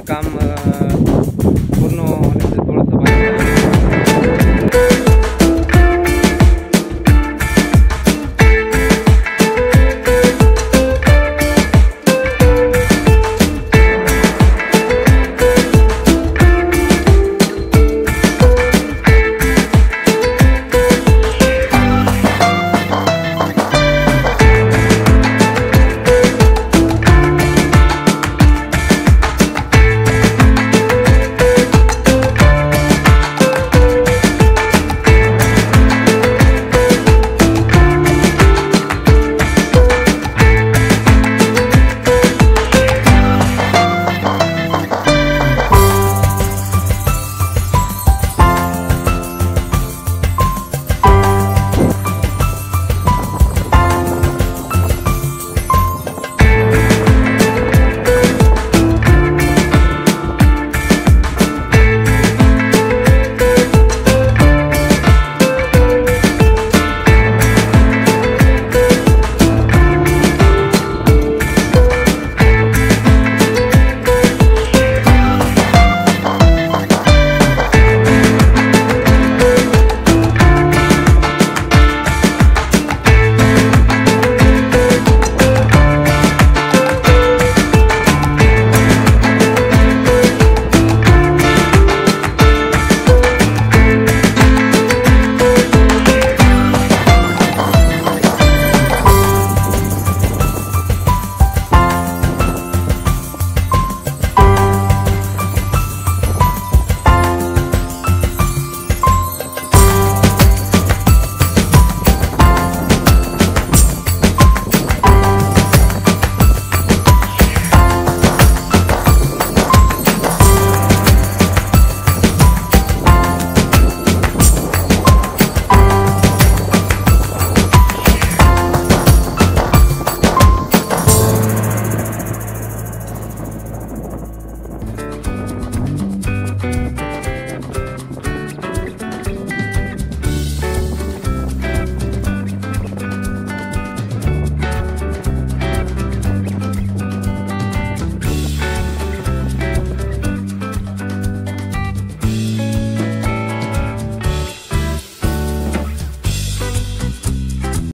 काम